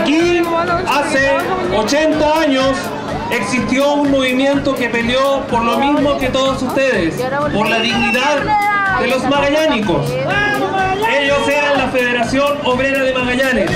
Aquí Hace 80 años existió un movimiento que peleó por lo mismo que todos ustedes, por la dignidad de los magallánicos. Ellos eran la Federación Obrera de Magallanes.